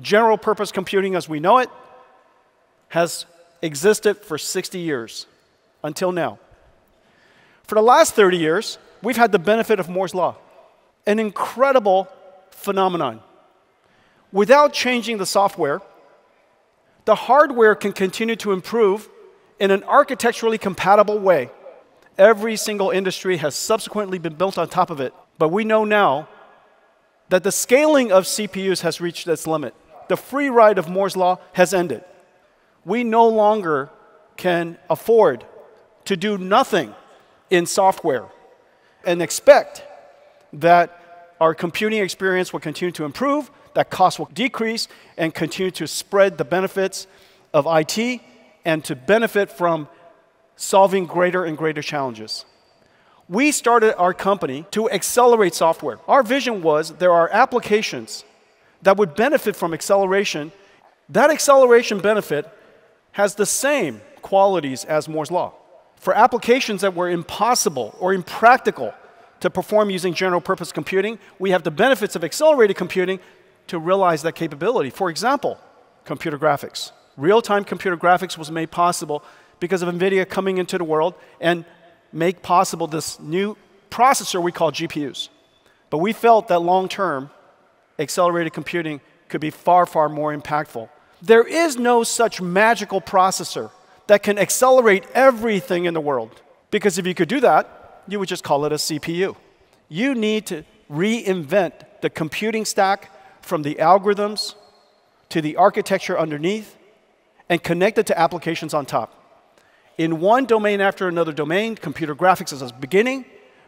General purpose computing as we know it has existed for 60 years until now. For the last 30 years, we've had the benefit of Moore's Law, an incredible phenomenon. Without changing the software, the hardware can continue to improve in an architecturally compatible way. Every single industry has subsequently been built on top of it, but we know now that the scaling of CPUs has reached its limit. The free ride of Moore's Law has ended. We no longer can afford to do nothing in software and expect that our computing experience will continue to improve, that costs will decrease, and continue to spread the benefits of IT and to benefit from solving greater and greater challenges. We started our company to accelerate software. Our vision was there are applications that would benefit from acceleration. That acceleration benefit has the same qualities as Moore's Law. For applications that were impossible or impractical to perform using general purpose computing, we have the benefits of accelerated computing to realize that capability. For example, computer graphics. Real time computer graphics was made possible because of NVIDIA coming into the world and make possible this new processor we call GPUs. But we felt that long term, accelerated computing could be far, far more impactful. There is no such magical processor that can accelerate everything in the world. Because if you could do that, you would just call it a CPU. You need to reinvent the computing stack from the algorithms to the architecture underneath and connect it to applications on top. In one domain after another domain, computer graphics is a beginning,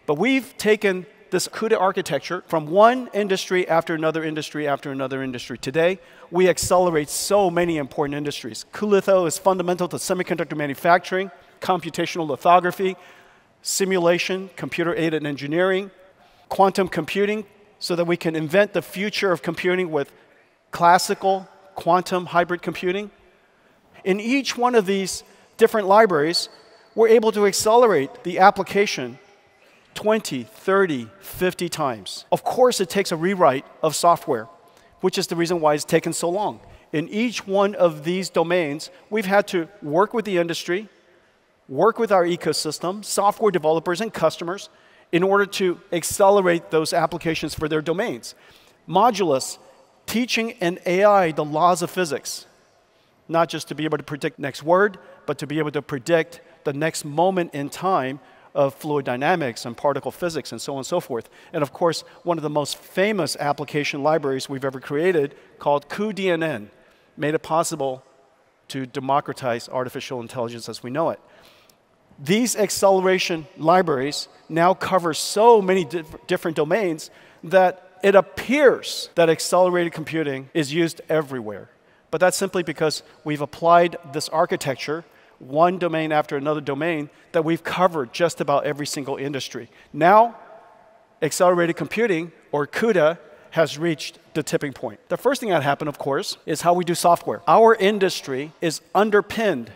but we've taken this CUDA architecture from one industry after another industry after another industry. Today, we accelerate so many important industries. cuLitho is fundamental to semiconductor manufacturing, computational lithography, simulation, computer-aided engineering, quantum computing, so that we can invent the future of computing with classical, quantum, hybrid computing. In each one of these different libraries, we're able to accelerate the application 20, 30, 50 times. Of course, it takes a rewrite of software, which is the reason why it's taken so long. In each one of these domains, we've had to work with the industry, work with our ecosystem, software developers, and customers in order to accelerate those applications for their domains. Modulus, teaching an AI the laws of physics, not just to be able to predict next word, but to be able to predict the next moment in time of fluid dynamics and particle physics and so on and so forth. And of course, one of the most famous application libraries we've ever created called cuDNN made it possible to democratize artificial intelligence as we know it. These acceleration libraries now cover so many different domains that it appears that accelerated computing is used everywhere. But that's simply because we've applied this architecture one domain after another domain that we've covered just about every single industry. Now, accelerated computing, or CUDA, has reached the tipping point. The first thing that happened, of course, is how we do software. Our industry is underpinned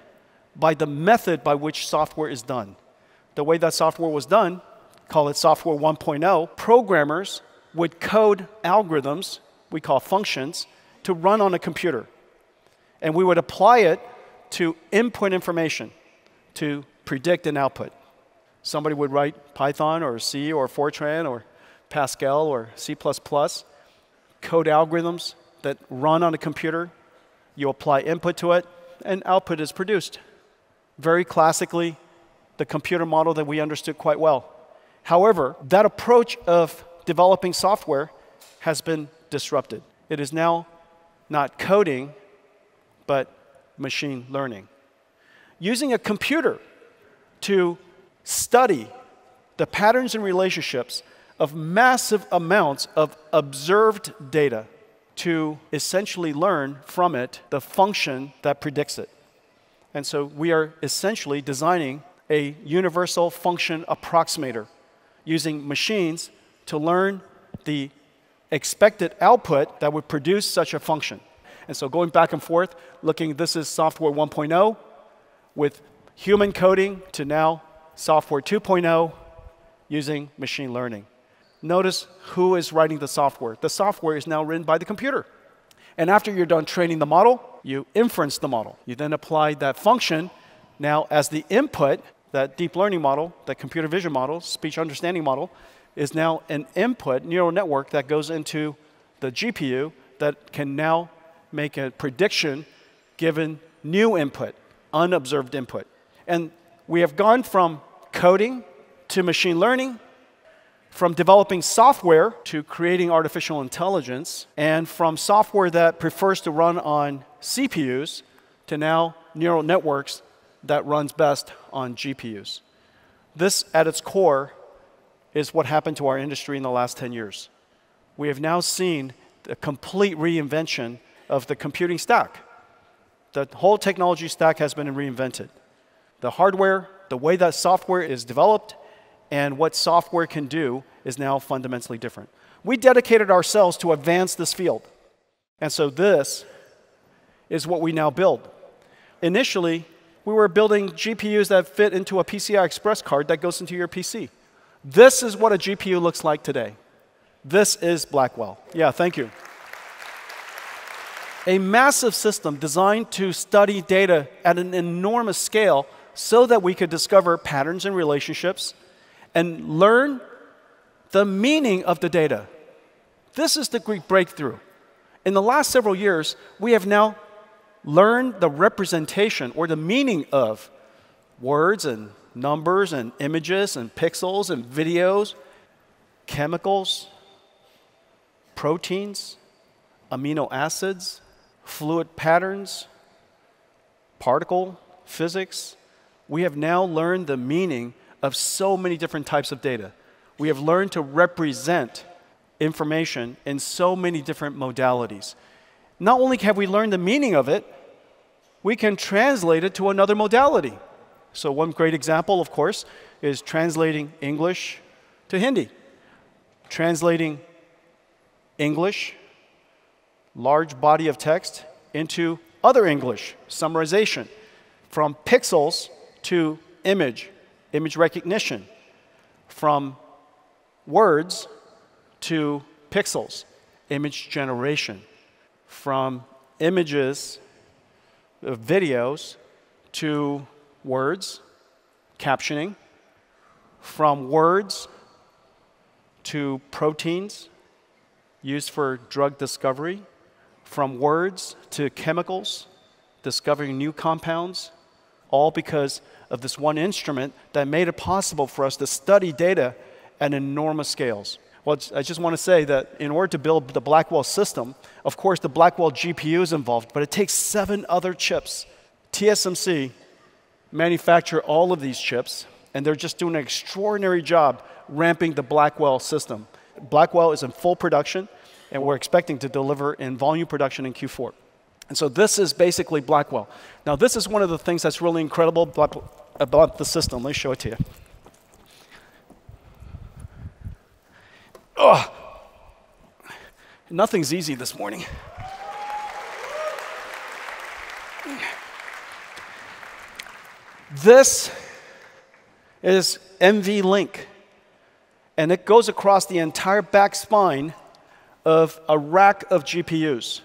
by the method by which software is done. The way that software was done, call it software 1.0, programmers would code algorithms, we call functions, to run on a computer. And we would apply it to input information to predict an output. Somebody would write Python or C or Fortran or Pascal or C++, code algorithms that run on a computer. You apply input to it, and output is produced. Very classically, the computer model that we understood quite well. However, that approach of developing software has been disrupted. It is now not coding, but machine learning. Using a computer to study the patterns and relationships of massive amounts of observed data to essentially learn from it the function that predicts it. And so we are essentially designing a universal function approximator using machines to learn the expected output that would produce such a function. And so going back and forth, looking, this is software 1.0 with human coding to now software 2.0 using machine learning. Notice who is writing the software. The software is now written by the computer. And after you're done training the model, you inference the model. You then apply that function now as the input, that deep learning model, that computer vision model, speech understanding model, is now an input neural network that goes into the GPU that can now make a prediction given new input, unobserved input. And we have gone from coding to machine learning, from developing software to creating artificial intelligence, and from software that prefers to run on CPUs to now neural networks that runs best on GPUs. This, at its core, is what happened to our industry in the last 10 years. We have now seen a complete reinvention of the computing stack. The whole technology stack has been reinvented. The hardware, the way that software is developed, and what software can do is now fundamentally different. We dedicated ourselves to advance this field. And so this is what we now build. Initially, we were building GPUs that fit into a PCI Express card that goes into your PC. This is what a GPU looks like today. This is Blackwell. Yeah, thank you. A massive system designed to study data at an enormous scale so that we could discover patterns and relationships and learn the meaning of the data. This is the Greek breakthrough. In the last several years, we have now learned the representation or the meaning of words and numbers and images and pixels and videos, chemicals, proteins, amino acids, fluid patterns, particle physics. We have now learned the meaning of so many different types of data. We have learned to represent information in so many different modalities. Not only have we learned the meaning of it, we can translate it to another modality. So, one great example, of course, is translating English to Hindi, translating English, large body of text, into other English, summarization, from pixels to image, image recognition, from words to pixels, image generation, from images, uh, videos to words, captioning, from words to proteins used for drug discovery, from words to chemicals, discovering new compounds, all because of this one instrument that made it possible for us to study data at enormous scales. Well, I just want to say that in order to build the Blackwell system, of course, the Blackwell GPU is involved, but it takes seven other chips. TSMC manufacture all of these chips, and they're just doing an extraordinary job ramping the Blackwell system. Blackwell is in full production, and we're expecting to deliver in volume production in Q4. And so this is basically Blackwell. Now, this is one of the things that's really incredible about the system. Let me show it to you. Oh, nothing's easy this morning. This is NVLink, and it goes across the entire back spine of a rack of GPUs.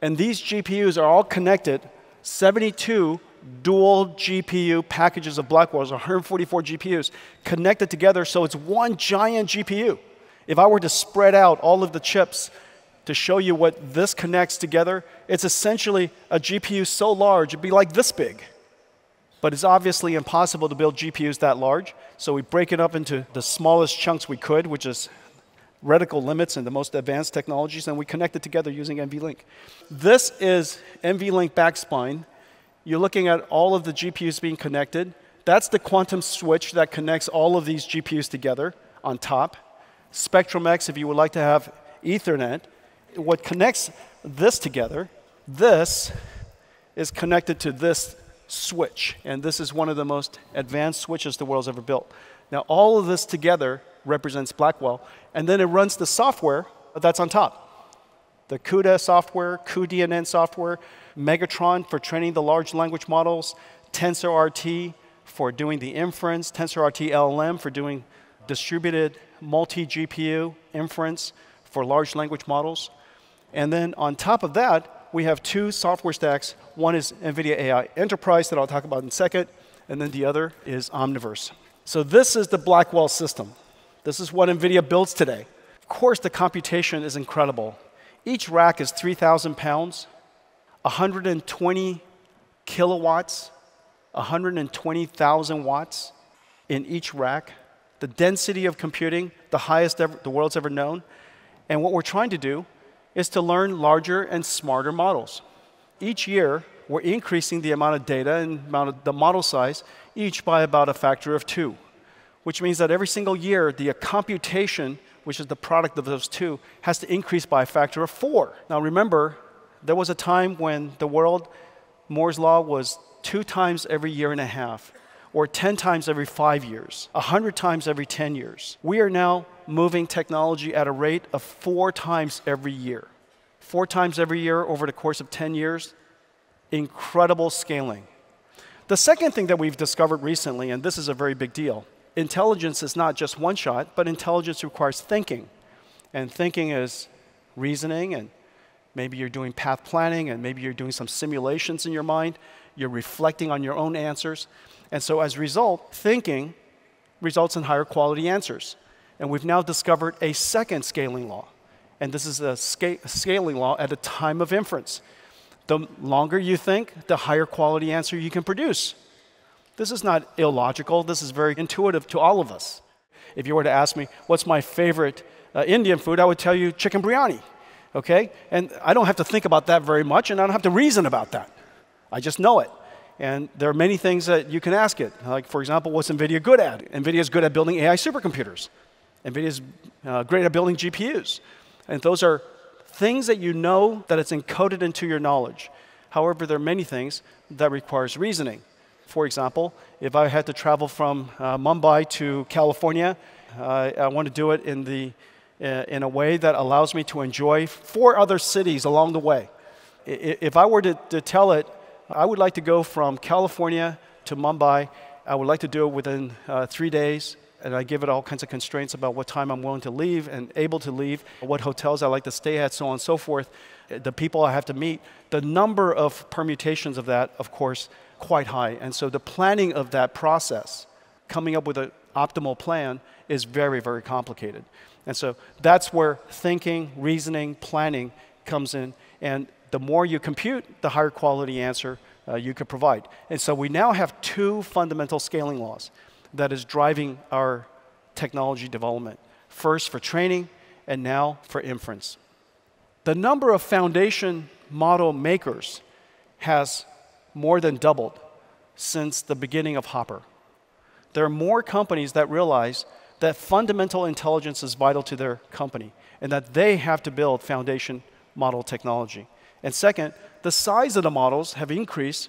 And these GPUs are all connected, 72 dual GPU packages of Blackwells, 144 GPUs, connected together so it's one giant GPU. If I were to spread out all of the chips to show you what this connects together, it's essentially a GPU so large, it'd be like this big. But it's obviously impossible to build GPUs that large, so we break it up into the smallest chunks we could, which is reticle limits and the most advanced technologies, and we connect it together using NVLink. This is NVLink backspine. You're looking at all of the GPUs being connected. That's the quantum switch that connects all of these GPUs together on top. Spectrum-X, if you would like to have Ethernet, what connects this together, this is connected to this switch. And this is one of the most advanced switches the world's ever built. Now, all of this together represents Blackwell, and then it runs the software that's on top. The CUDA software, cuDNN software, Megatron for training the large language models, TensorRT for doing the inference, TensorRT LLM for doing distributed multi-GPU inference for large language models. And then on top of that, we have two software stacks. One is NVIDIA AI Enterprise that I'll talk about in a second, and then the other is Omniverse. So this is the Blackwell system. This is what NVIDIA builds today. Of course, the computation is incredible. Each rack is 3,000 pounds, 120 kilowatts, 120,000 watts in each rack. The density of computing, the highest ever, the world's ever known. And what we're trying to do is to learn larger and smarter models. Each year, we're increasing the amount of data and amount of the model size each by about a factor of two, which means that every single year, the computation, which is the product of those two, has to increase by a factor of four. Now remember, there was a time when the world, Moore's Law was two times every year and a half, or 10 times every five years, 100 times every 10 years. We are now moving technology at a rate of four times every year. Four times every year over the course of 10 years, incredible scaling. The second thing that we've discovered recently, and this is a very big deal, intelligence is not just one shot, but intelligence requires thinking. And thinking is reasoning, and maybe you're doing path planning, and maybe you're doing some simulations in your mind. You're reflecting on your own answers. And so, as a result, thinking results in higher quality answers. And we've now discovered a second scaling law. And this is a sca scaling law at a time of inference. The longer you think, the higher quality answer you can produce. This is not illogical, this is very intuitive to all of us. If you were to ask me, what's my favorite uh, Indian food, I would tell you chicken biryani. Okay? And I don't have to think about that very much, and I don't have to reason about that. I just know it. And there are many things that you can ask it. Like, for example, what's NVIDIA good at? NVIDIA is good at building AI supercomputers. NVIDIA is uh, great at building GPUs. And those are things that you know that it's encoded into your knowledge. However, there are many things that requires reasoning. For example, if I had to travel from uh, Mumbai to California, uh, I want to do it in, the, uh, in a way that allows me to enjoy four other cities along the way. If I were to, to tell it, I would like to go from California to Mumbai. I would like to do it within uh, three days and I give it all kinds of constraints about what time I'm willing to leave and able to leave, what hotels I like to stay at, so on and so forth, the people I have to meet. The number of permutations of that, of course, quite high. And so the planning of that process, coming up with an optimal plan, is very, very complicated. And so that's where thinking, reasoning, planning comes in. And the more you compute, the higher quality answer uh, you could provide. And so we now have two fundamental scaling laws that is driving our technology development. First for training, and now for inference. The number of foundation model makers has more than doubled since the beginning of Hopper. There are more companies that realize that fundamental intelligence is vital to their company and that they have to build foundation model technology. And second, the size of the models have increased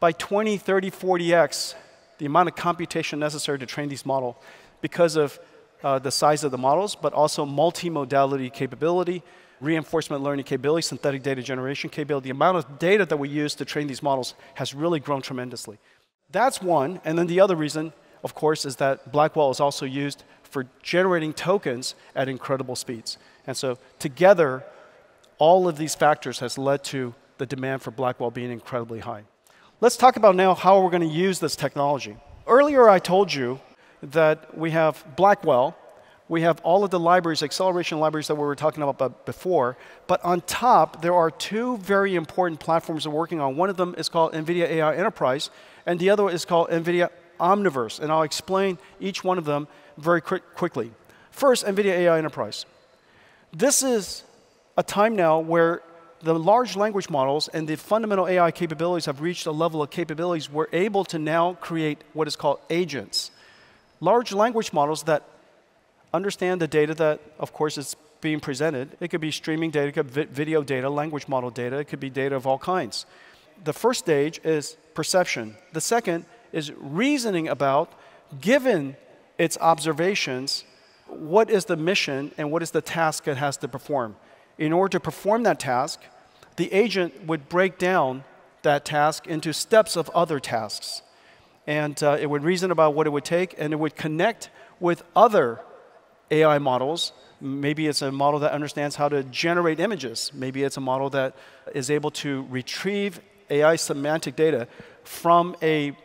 by 20, 30, 40x the amount of computation necessary to train these models because of uh, the size of the models, but also multimodality capability, reinforcement learning capability, synthetic data generation capability. The amount of data that we use to train these models has really grown tremendously. That's one. And then the other reason, of course, is that Blackwell is also used for generating tokens at incredible speeds. And so together, all of these factors has led to the demand for Blackwell being incredibly high. Let's talk about now how we're going to use this technology. Earlier, I told you that we have Blackwell, we have all of the libraries, acceleration libraries that we were talking about before, but on top, there are two very important platforms we're working on. One of them is called NVIDIA AI Enterprise, and the other one is called NVIDIA Omniverse, and I'll explain each one of them very quick, quickly. First, NVIDIA AI Enterprise. This is a time now where the large language models and the fundamental AI capabilities have reached a level of capabilities we're able to now create what is called agents. Large language models that understand the data that, of course, is being presented. It could be streaming data, it could be video data, language model data, it could be data of all kinds. The first stage is perception. The second is reasoning about, given its observations, what is the mission and what is the task it has to perform in order to perform that task, the agent would break down that task into steps of other tasks. And uh, it would reason about what it would take, and it would connect with other AI models Maybe it's a model that understands how to generate images. Maybe it's a model that is able to retrieve AI semantic data from a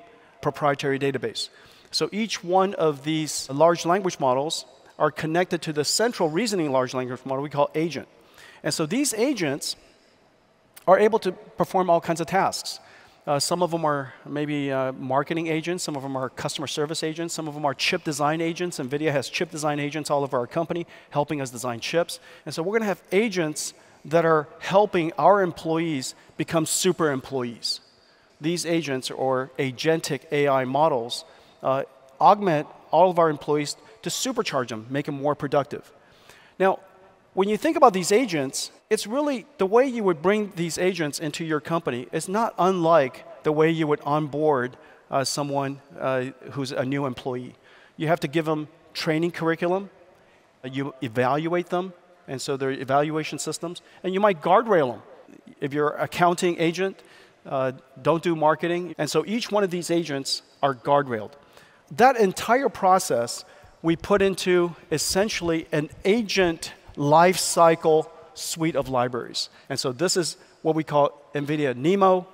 proprietary database. So each one of these large language models are connected to the central reasoning large language model we call agent. And so these agents are able to perform all kinds of tasks. Uh, some of them are maybe uh, marketing agents, some of them are customer service agents, some of them are chip design agents. NVIDIA has chip design agents all over our company helping us design chips. And so we're going to have agents that are helping our employees become super employees. These agents or agentic AI models uh, augment all of our employees to supercharge them, make them more productive. Now, when you think about these agents, it's really the way you would bring these agents into your company is not unlike the way you would onboard uh, someone uh, who's a new employee. You have to give them training curriculum, uh, you evaluate them, and so there are evaluation systems, and you might guardrail them. If you're an accounting agent, uh, don't do marketing, and so each one of these agents are guardrailed. That entire process we put into essentially an agent life cycle suite of libraries. And so this is what we call NVIDIA NeMo.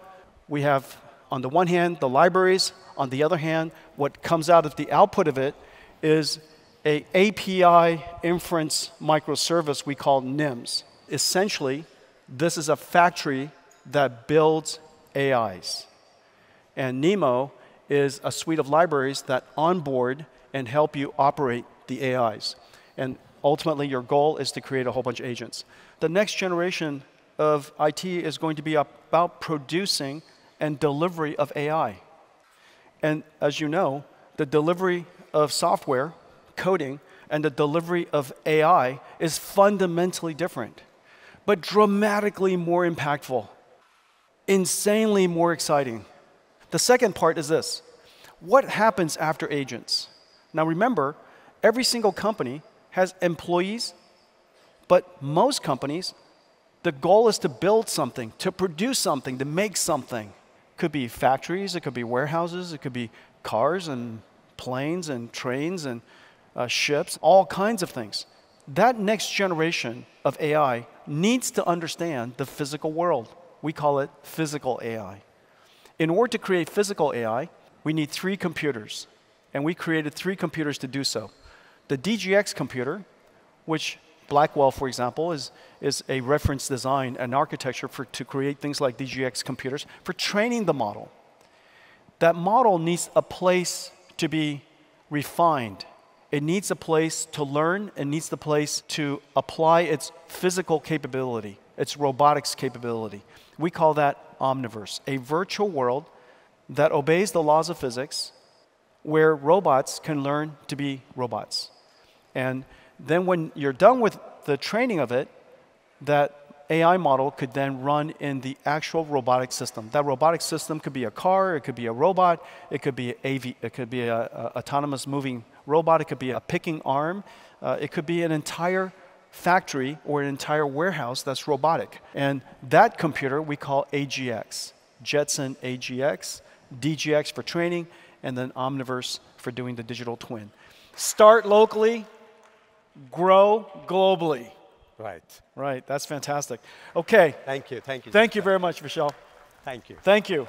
We have, on the one hand, the libraries. On the other hand, what comes out of the output of it is a API inference microservice we call NIMS. Essentially, this is a factory that builds AIs. And NeMo is a suite of libraries that onboard and help you operate the AIs. And ultimately, your goal is to create a whole bunch of agents. The next generation of IT is going to be about producing and delivery of AI. And as you know, the delivery of software, coding, and the delivery of AI is fundamentally different, but dramatically more impactful, insanely more exciting. The second part is this what happens after agents? Now remember, every single company has employees, but most companies, the goal is to build something, to produce something, to make something. Could be factories, it could be warehouses, it could be cars and planes and trains and uh, ships, all kinds of things. That next generation of AI needs to understand the physical world. We call it physical AI. In order to create physical AI, we need three computers, and we created three computers to do so. The DGX computer, which Blackwell, for example, is, is a reference design, and architecture for, to create things like DGX computers for training the model. That model needs a place to be refined. It needs a place to learn. It needs the place to apply its physical capability, its robotics capability. We call that Omniverse, a virtual world that obeys the laws of physics where robots can learn to be robots. And then when you're done with the training of it, that AI model could then run in the actual robotic system. That robotic system could be a car, it could be a robot, it could be AV, it could be an autonomous moving robot, it could be a picking arm, uh, it could be an entire factory or an entire warehouse that's robotic. And that computer we call AGX, Jetson AGX, DGX for training, and then Omniverse for doing the digital twin. Start locally, grow globally. Right. Right, that's fantastic. Okay. Thank you, thank you. Thank you very much, Michelle. Thank you. Thank you.